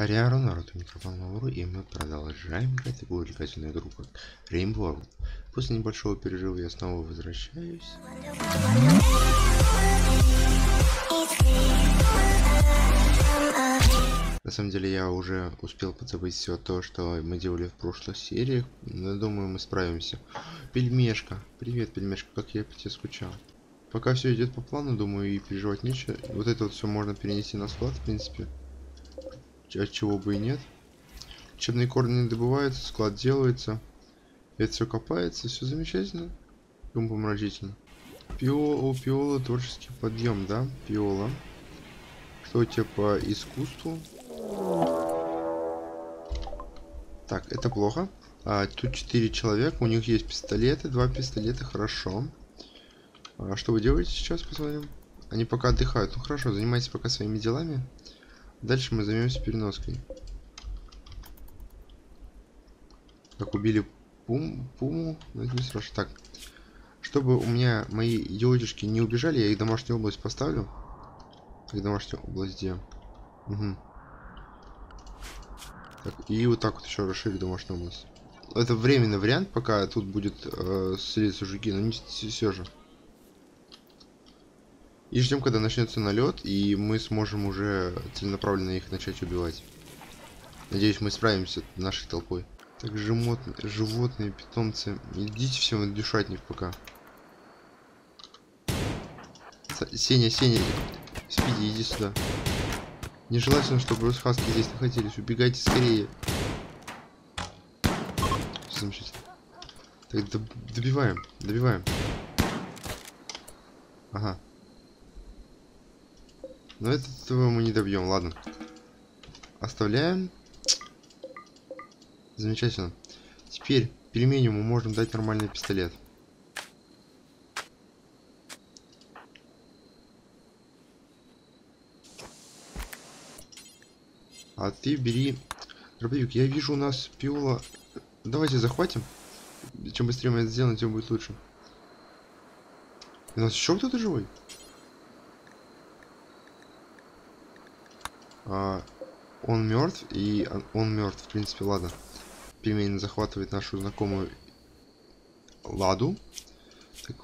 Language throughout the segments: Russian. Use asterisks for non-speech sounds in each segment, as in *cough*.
Ариару народу микрофон Мауру, и мы продолжаем играть такую увлекательную игру, как Rainbow. После небольшого перерыва я снова возвращаюсь. На самом деле я уже успел подзабыть все то, что мы делали в прошлых сериях, но думаю мы справимся. Пельмешка, привет Пельмешка, как я по тебе скучал. Пока все идет по плану, думаю, и переживать нечего. Вот это вот все можно перенести на склад, в принципе. От чего бы и нет. Учебные корни добываются, склад делается. Это все копается, все замечательно. Умопомрачительно. Пиола, пиола, творческий подъем, да? Пиола. Что у тебя по искусству? Так, это плохо. А, тут 4 человека, у них есть пистолеты, два пистолета, хорошо. А что вы делаете сейчас, посмотрим? Они пока отдыхают. Ну хорошо, занимайтесь пока своими делами. Дальше мы займемся переноской. Как убили пум, пуму, ну это не страшно. Так, чтобы у меня мои идиотишки не убежали, я их домашнюю область поставлю. Их домашнюю область где? Угу. Так, и вот так вот еще расширю домашнюю область. Это временный вариант, пока тут будет э, селиться жуки, но не все же. И ждем, когда начнется налет, и мы сможем уже целенаправленно их начать убивать. Надеюсь, мы справимся нашей толпой. Так, животные, животные питомцы, идите все на душатник пока. Сеня, Сеня, спиди, иди сюда. Нежелательно, чтобы русхаски здесь находились. Убегайте скорее. Замечательно. Так, добиваем, добиваем. Ага. Но этого мы не добьем, ладно. Оставляем. Замечательно. Теперь пельменю мы можем дать нормальный пистолет. А ты бери... Дробовик, я вижу у нас пиола... Давайте захватим. Чем быстрее мы это сделаем, тем будет лучше. У нас еще кто-то живой? А, он мертв, и он мертв, в принципе, ладно. Пельмень захватывает нашу знакомую Ладу. Так.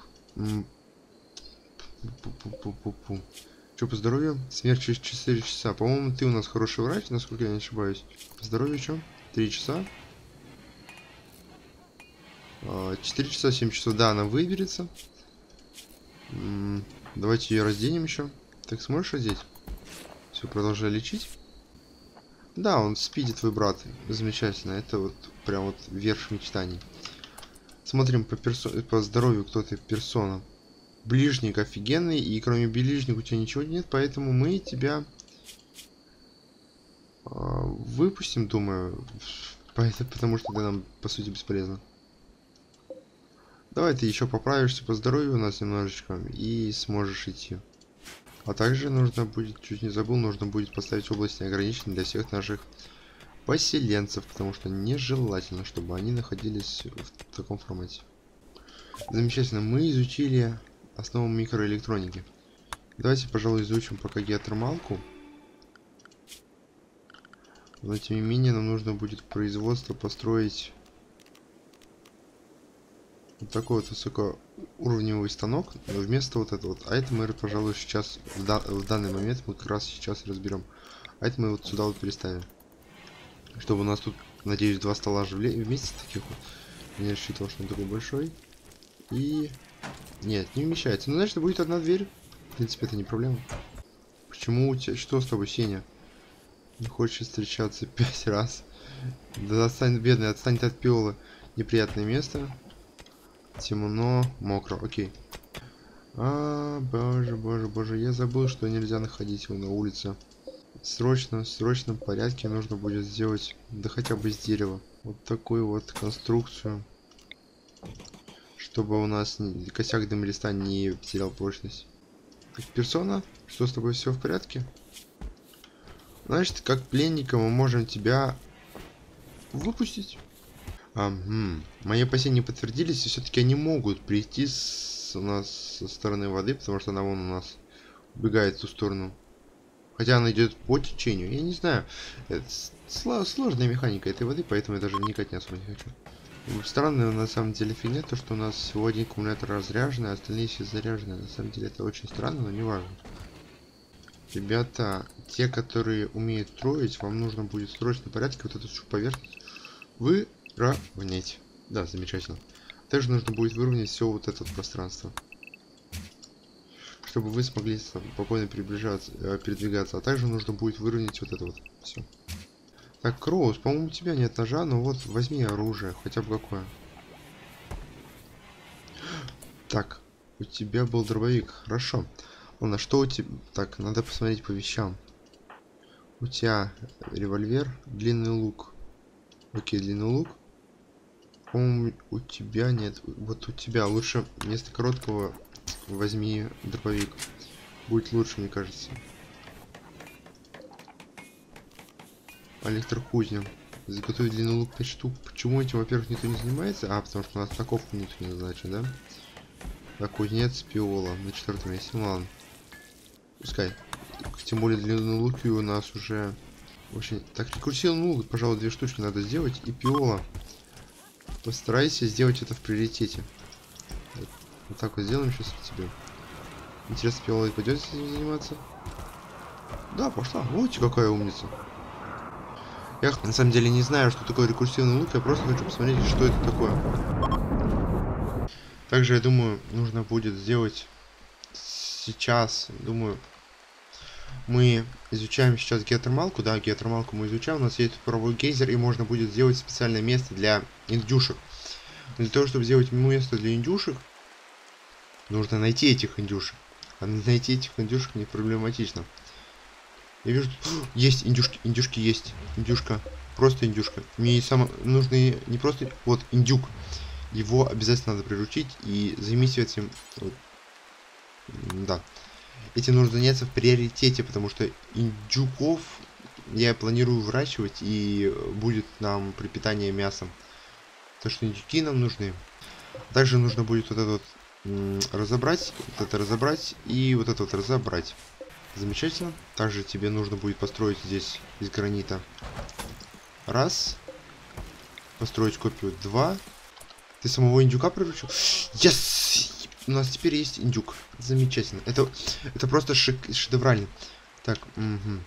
Что по здоровью? Смерть через 4 часа. По-моему, ты у нас хороший врач, насколько я не ошибаюсь. По здоровью что? 3 часа. 4 а, часа, 7 часов. Да, она выберется. Давайте ее разденем еще. Так, сможешь одеть? Все, продолжаю лечить. Да, он спидит твой брат. Замечательно. Это вот прям вот верх мечтаний. Смотрим по, персо... по здоровью, кто ты персона. Ближник офигенный, и кроме ближника у тебя ничего нет, поэтому мы тебя э, выпустим, думаю. Потому что это нам, по сути, бесполезно. Давай ты еще поправишься по здоровью у нас немножечко и сможешь идти. А также нужно будет, чуть не забыл, нужно будет поставить область неограниченной для всех наших поселенцев, потому что нежелательно, чтобы они находились в таком формате. Замечательно, мы изучили основу микроэлектроники. Давайте, пожалуй, изучим пока геотермалку. Но тем не менее нам нужно будет производство построить вот такой вот высокоуровневый станок, но вместо вот этого. А это мы, пожалуй, сейчас, в, да, в данный момент, мы как раз сейчас разберем. А это мы вот сюда вот переставим. Чтобы у нас тут, надеюсь, два стола же вместе таких вот. Я рассчитывал, что он такой большой. И... Нет, не вмещается. Ну, значит, будет одна дверь. В принципе, это не проблема. Почему у тебя... Что с тобой, Сеня? Не хочешь встречаться *laughs* пять раз? Да отстань, бедный, отстань от пиолы. Неприятное место. Темно, мокро, окей. А, боже, боже, боже, я забыл, что нельзя находить его на улице. Срочно, в срочном порядке нужно будет сделать, да хотя бы из дерева, вот такую вот конструкцию. Чтобы у нас косяк дым листа не потерял прочность. Так, персона, что с тобой все в порядке? Значит, как пленника мы можем тебя выпустить. Хм. Мои опасения подтвердились, и все-таки они могут прийти с, у нас со стороны воды, потому что она вон у нас убегает в ту сторону. Хотя она идет по течению. Я не знаю. Это сложная механика этой воды, поэтому я даже вникать не особо не хочу. Странная на самом деле фигня, то что у нас всего один аккумулятор разряженный, а остальные все заряжены. На самом деле это очень странно, но не важно. Ребята, те, которые умеют строить, вам нужно будет в срочном порядке вот эту всю поверхность выровнять. Да, замечательно. Также нужно будет выровнять все вот это пространство. Чтобы вы смогли спокойно приближаться, э, передвигаться. А также нужно будет выровнять вот это вот все. Так, Кроус, по-моему, у тебя нет ножа, но вот возьми оружие, хотя бы какое. Так, у тебя был дробовик, хорошо. Ладно, что у тебя... Так, надо посмотреть по вещам. У тебя револьвер, длинный лук. Окей, длинный лук. По-моему, у тебя нет. Вот у тебя лучше вместо короткого возьми дробовик. Будет лучше, мне кажется. Электрокузня. Заготовить длинный лук 5 штук. Почему этим, во-первых, никто не занимается? А, потому что у нас таковку никто не назначен, да? Так, кузнец, пиола. На четвертом месте. Ну ладно. Пускай. Тем более длинные луки у нас уже очень... Так, рекурсивный лук, пожалуй, две штучки надо сделать. И пиола. Постарайся сделать это в приоритете. Вот, вот так вот сделаем сейчас тебе. Интересно, пиолой пойдет этим заниматься? Да, пошла. Вот какая умница. Я на самом деле не знаю, что такое рекурсивный лук, я просто хочу посмотреть, что это такое. Также, я думаю, нужно будет сделать сейчас, думаю, мы изучаем сейчас геотермалку, да, геотермалку мы изучаем, у нас есть паровой гейзер, и можно будет сделать специальное место для индюшек. Для того, чтобы сделать место для индюшек, нужно найти этих индюшек. А найти этих индюшек не проблематично. Я вижу, есть индюшки, индюшки есть, индюшка, просто индюшка. Мне самое нужны не просто, вот индюк, его обязательно надо приручить и займись этим, вот, да. Этим нужно заняться в приоритете, потому что индюков я планирую выращивать и будет нам пропитание мясом. То что индюки нам нужны. Также нужно будет вот это вот разобрать, вот это разобрать и вот это вот разобрать. Замечательно. Также тебе нужно будет построить здесь из гранита. Раз. Построить копию. Два. Ты самого индюка приручил? Yes! У нас теперь есть индюк. Замечательно. Это, это просто шик, шедеврально. Так, угу.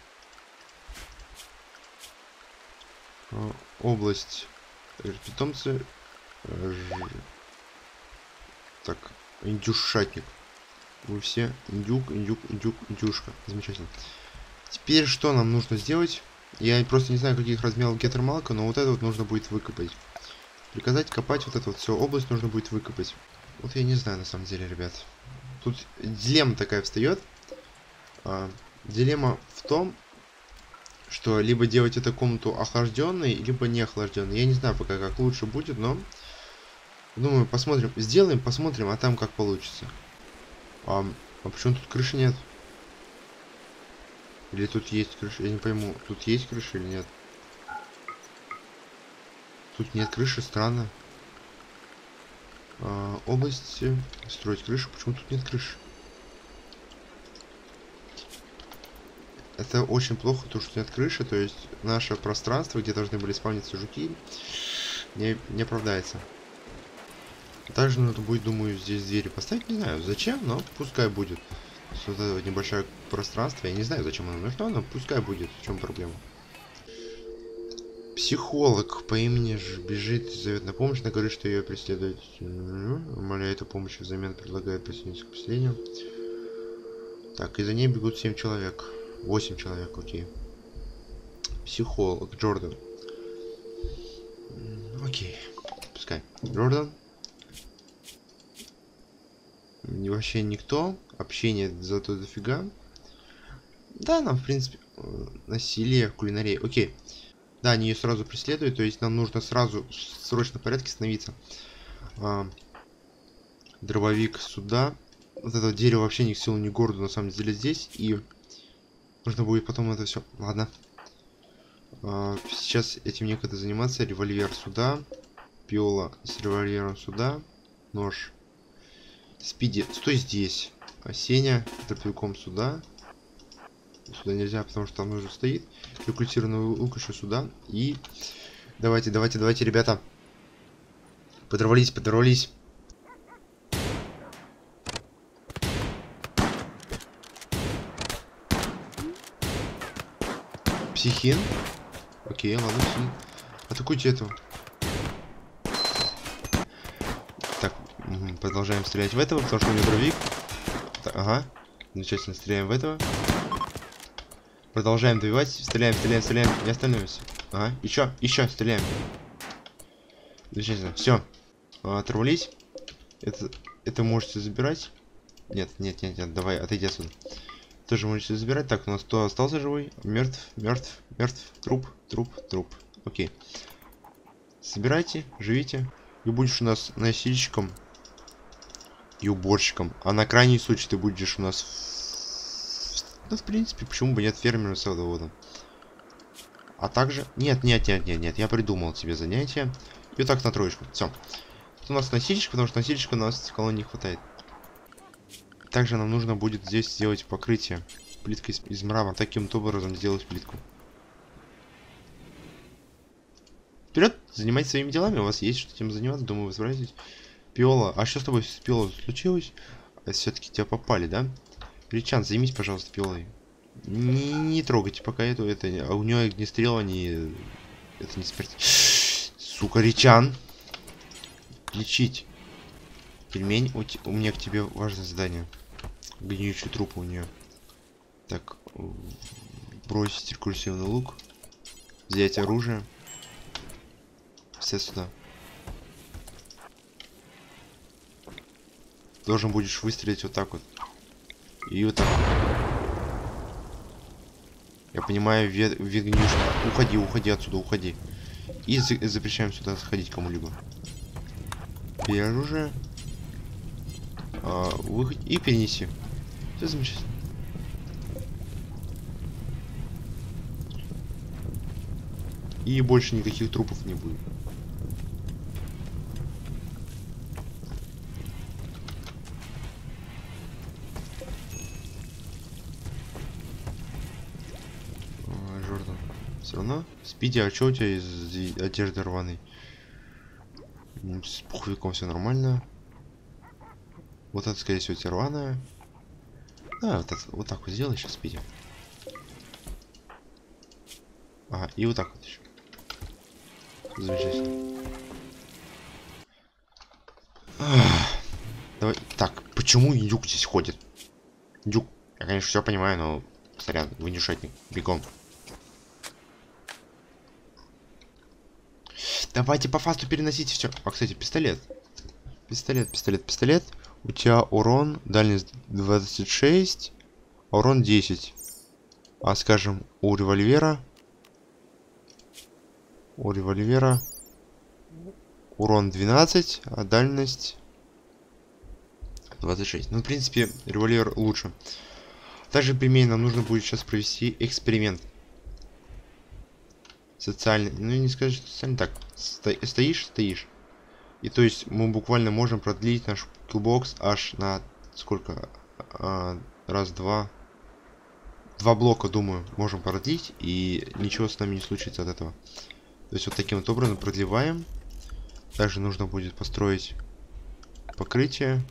область питомцы. Так, индюшатник. Вы все индюк, индюк, индюк, индюшка. Замечательно. Теперь что нам нужно сделать? Я просто не знаю, каких размеров гетермалка, но вот это вот нужно будет выкопать. Приказать копать вот эту вот всю область нужно будет выкопать. Вот я не знаю, на самом деле, ребят. Тут дилемма такая встает. А, дилемма в том, что либо делать эту комнату охлажденной, либо не охлажденной. Я не знаю пока, как лучше будет, но... Думаю, посмотрим. Сделаем, посмотрим, а там как получится. А, а почему тут крыши нет? Или тут есть крыша? Я не пойму, тут есть крыша или нет? Тут нет крыши, странно э, области, строить крышу. Почему тут нет крыши? Это очень плохо, то что нет крыши, то есть наше пространство, где должны были спавниться жуки, не, не оправдается. Также надо будет, думаю, здесь двери поставить. Не знаю, зачем, но пускай будет. Вот небольшое пространство. Я не знаю, зачем оно нужно, но пускай будет. В чем проблема? Психолог по имени Ж бежит зовет на помощь, на говорит, что ее преследует. Умоляет о помощи взамен, предлагает присоединиться к последнему. Так, и за ней бегут 7 человек. 8 человек, окей. Психолог, Джордан. Окей, пускай. Джордан. Вообще никто. Общение зато дофига. Да, нам, в принципе, э, насилие, кулинария. Окей. Да, они ее сразу преследуют, то есть нам нужно сразу в срочном порядке становиться. А, дробовик сюда. Вот это дерево вообще ни к силу, ни к городу, на самом деле, здесь. И нужно будет потом это все... Ладно. А, сейчас этим некогда заниматься. Револьвер сюда. Пиола с револьвером сюда. Нож. Спиди, стой здесь. А Сеня дробовиком сюда. Сюда нельзя, потому что там уже стоит. Рекрутированный лук еще сюда. И давайте, давайте, давайте, ребята. Подорвались, подорвались. Психин. Окей, ладно, психин. Атакуйте этого. Так, продолжаем стрелять в этого, потому что у него дровик. Ага. Замечательно, стреляем в этого. Продолжаем добивать. Стреляем, стреляем, стреляем. Не остановимся. Ага, еще, еще, стреляем. Замечательно. Все. Оторвались. Это, это можете забирать. Нет, нет, нет, нет, давай, отойди отсюда. Тоже можете забирать. Так, у нас кто остался живой? Мертв, мертв, мертв, труп, труп, труп. Окей. Собирайте, живите. И будешь у нас носильщиком и уборщиком. А на крайний случай ты будешь у нас... Ну, в принципе, почему бы нет фермером садоводом. А также... Нет, нет, нет, нет, нет. Я придумал тебе занятие. И вот так на троечку. Все. у нас носильщик, потому что носильщика у нас в колонии не хватает. Также нам нужно будет здесь сделать покрытие. Плиткой из, из мрамора. Таким образом сделать плитку. Вперед! Занимайтесь своими делами. У вас есть что этим заниматься. Думаю, вы справитесь. Пиола. А что с тобой с Пиолой случилось? А Все-таки тебя попали, да? Ричан, займись, пожалуйста, Пиолой. Не, не трогайте пока эту. Это, а у нее огнестрел, они... Это не смерть. Сука, Ричан. Лечить. Пельмень, у, у меня к тебе важное задание. Гниющий труп у нее. Так, бросить рекурсивный лук. Взять оружие. Все сюда. Должен будешь выстрелить вот так вот. И вот так. Я понимаю, вид Уходи, уходи отсюда, уходи. И за запрещаем сюда заходить кому-либо. Бери оружие. А, выход и перенеси. Все замечательно. И больше никаких трупов не будет. Равно? Спиди, а что у тебя из одежды рваной? С пуховиком все нормально. Вот это, скорее всего, терваная. Да, вот, это, вот так вот сделай сейчас, Спиди. Ага, и вот так вот еще. Замечательно. Давай. Так, почему Индюк здесь ходит? Индюк, я, конечно, все понимаю, но... Сорян, вы не шатник. Бегом. Давайте по фасту переносите все. А, кстати, пистолет. Пистолет, пистолет, пистолет. У тебя урон, дальность 26, а урон 10. А скажем, у револьвера... У револьвера урон 12, а дальность 26. Ну, в принципе, револьвер лучше. Также, пельмень, нам нужно будет сейчас провести эксперимент. Социальный. Ну, не скажешь, социальный. Так, сто стоишь, стоишь. И то есть мы буквально можем продлить наш килбокс аж на сколько? А, раз, два. Два блока, думаю, можем продлить. И ничего с нами не случится от этого. То есть вот таким вот образом продлеваем. Также нужно будет построить покрытие.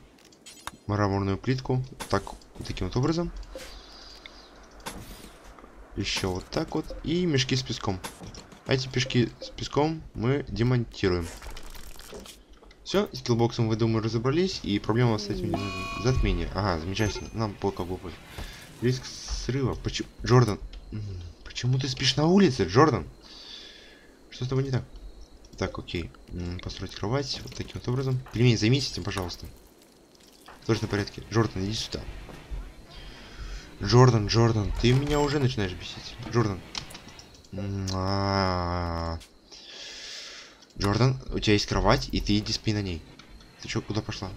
Мраморную плитку. Так, таким вот образом. Еще вот так вот. И мешки с песком. А эти пешки с песком мы демонтируем. Все, с киллбоксом, вы, думаю, разобрались, и проблема с этим затмение. Ага, замечательно, нам пока бы Риск срыва. Почему... Джордан, почему ты спишь на улице, Джордан? Что с тобой не так? Так, окей. Построить кровать вот таким вот образом. Пельмень, займитесь этим, пожалуйста. Тоже на порядке. Джордан, иди сюда. Джордан, Джордан, ты меня уже начинаешь бесить. Джордан. Джордан, у тебя есть кровать, и ты иди спи на ней. Ты чё, куда пошла?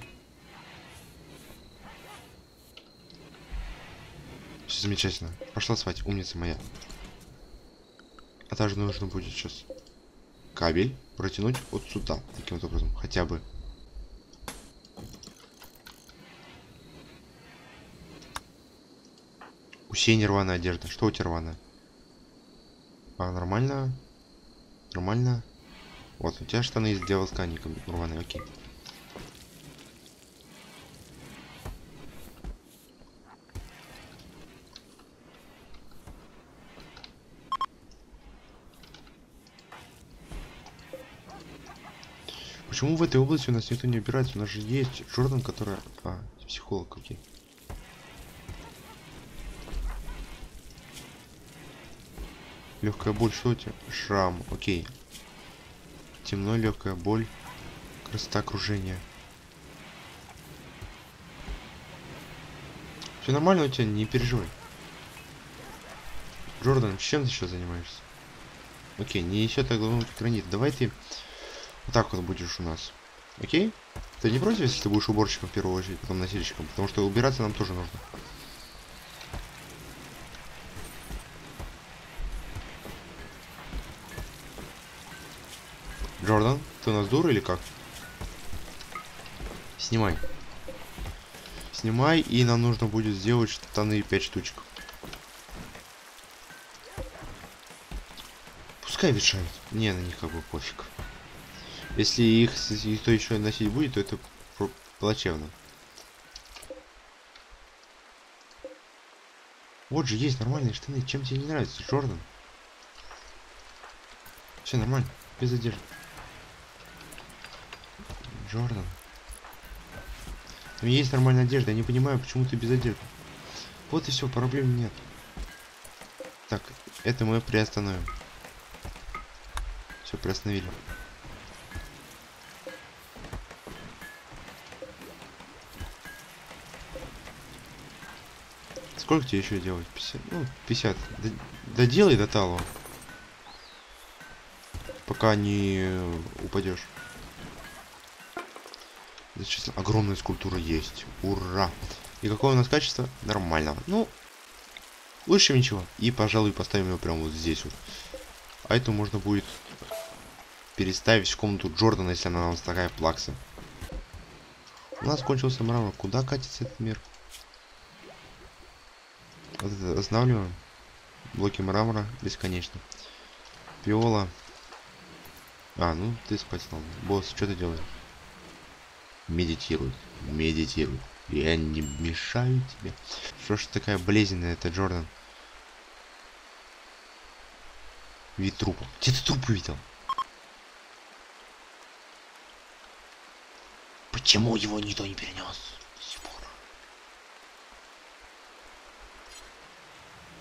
Все замечательно. Пошла спать, умница моя. А также нужно будет сейчас кабель протянуть вот сюда, таким вот образом, хотя бы. У Сени рваная одежда. Что у тебя рваная? А, нормально. Нормально. Вот, у тебя штаны сделал ткаником рваные, окей. Почему в этой области у нас никто не убирается? У нас же есть Джордан, который... А, психолог, окей. Легкая боль, что тебя? Шрам, окей. Темно, легкая боль. Красота окружения. Все нормально у тебя, не переживай. Джордан, чем ты сейчас занимаешься? Окей, не еще так давно гранит. Давай ты вот так вот будешь у нас. Окей? Ты не против, если ты будешь уборщиком в первую очередь, потом носильщиком? Потому что убираться нам тоже нужно. Джордан, ты у нас дура или как? Снимай. Снимай, и нам нужно будет сделать штаны 5 штучек. Пускай ветшают. Не, на них как бы пофиг. Если их никто еще носить будет, то это плачевно. Вот же есть нормальные штаны. Чем тебе не нравится, Джордан? Все нормально, без одежды. Джордан. Там есть нормальная одежда. Я не понимаю, почему ты без одежды. Вот и все, проблем нет. Так, это мы приостановим. Все, приостановили. Сколько тебе еще делать? 50? Ну, 50. Доделай до талого. Пока не упадешь. Зачислено. Огромная скульптура есть. Ура! И какое у нас качество? Нормального. Ну, лучше ничего. И, пожалуй, поставим его прямо вот здесь вот. А это можно будет переставить в комнату Джордана, если она у нас такая плакса. У нас кончился мрамор. Куда катится этот мир? Останавливаем. Блоки мрамора бесконечно. Пиола. А, ну ты спать стал. Босс, что ты делаешь? Медитируй. Медитируй. Я не мешаю тебе. Что ж такая болезненная это, Джордан? Вид трупа. Где ты труп увидел? Почему его никто не перенес?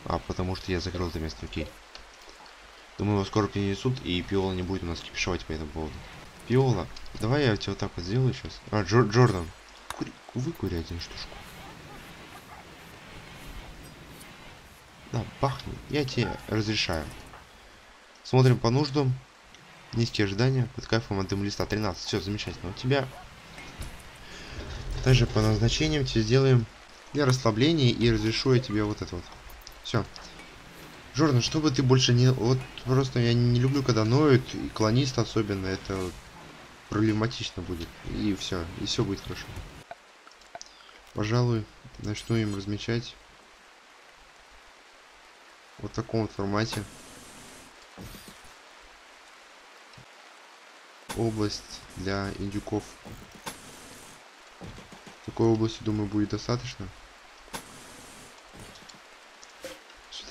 А, потому что я закрыл это место, окей. Думаю, его скоро перенесут, и Пиола не будет у нас кипишевать по этому поводу. Пиола, давай я тебя вот так вот сделаю сейчас. А, Джор Джордан, кури... выкури один штучку. Да, бахни, я тебе разрешаю. Смотрим по нуждам. Низкие ожидания, под кайфом от дым листа 13. Все, замечательно. У тебя также по назначениям тебе сделаем для расслабления и разрешу я тебе вот это вот. Все. Джордан, чтобы ты больше не... Вот просто я не люблю, когда ноют, и клонист особенно, это проблематично будет. И все, и все будет хорошо. Пожалуй, начну им размечать. Вот в таком вот формате. Область для индюков. Такой области, думаю, будет достаточно.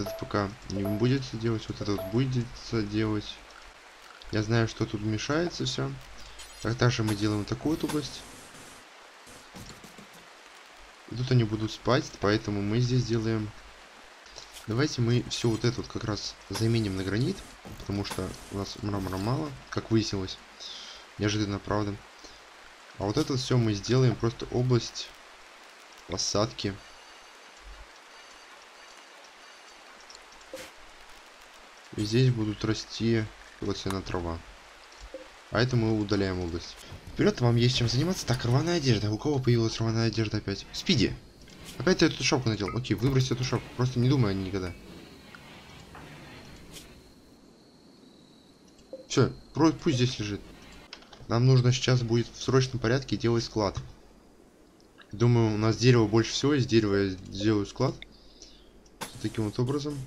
это пока не будет делать, вот это вот будет делать. Я знаю, что тут мешается все. Так, также мы делаем такую вот область. И тут они будут спать, поэтому мы здесь делаем... Давайте мы все вот это вот как раз заменим на гранит, потому что у нас мрамора мало, как выяснилось. Неожиданно, правда. А вот это все мы сделаем просто область посадки И здесь будут расти вот сена трава. Это мы удаляем область. Вперед, вам есть чем заниматься. Так, рваная одежда. У кого появилась рваная одежда опять? Спиди. Опять ты эту шапку надел. Окей, выбрось эту шапку. Просто не думай о ней никогда. Все, пусть здесь лежит. Нам нужно сейчас будет в срочном порядке делать склад. Думаю, у нас дерево больше всего. Из дерева я сделаю склад. таким вот образом